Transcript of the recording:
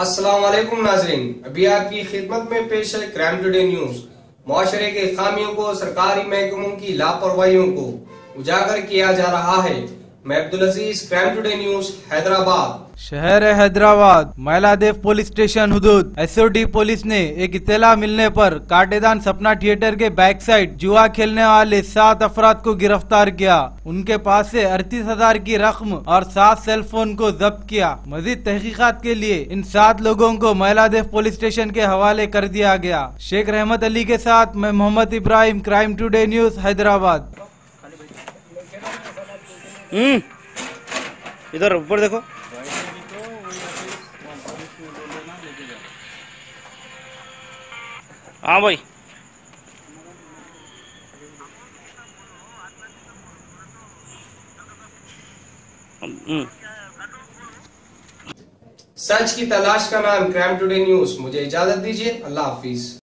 السلام علیکم ناظرین۔ ابھی آپ کی خدمت میں پیش ہے کرائم ٹوڈے نیوز۔ معاشرے کے خامیوں کو، سرکاری محکموں کی لاپرواہیوں کو اجاگر کیا جا رہا ہے۔ میں Abdul Aziz crime today news Hyderabad. شہر حیدرآباد میلا دیو پولیس اسٹیشن حدود۔ ایس او ڈی پولیس نے ایک اطلاع ملنے پر کاٹیدان سپنا تھیٹر کے بیک سائڈ جوا کھیلنے والے سات افراد کو گرفتار کیا۔ ان کے پاس سے اڑتیس ہزار کی رقم اور سات سیل فون کو ضبط کیا۔ مزید تحقیقات کے لیے ان سات لوگوں کو میلا دیو پولیس اسٹیشن کے حوالے کر دیا گیا۔ شیخ رحمت علی کے ساتھ میں Mohammed Ibrahim crime today news Hyderabad. ہوں ادھر اوپر دیکھو ہاں بھائی سچ کی تلاش کا نام کرائم ٹوڈے نیوز مجھے اجازت دیجیے اللہ حافظ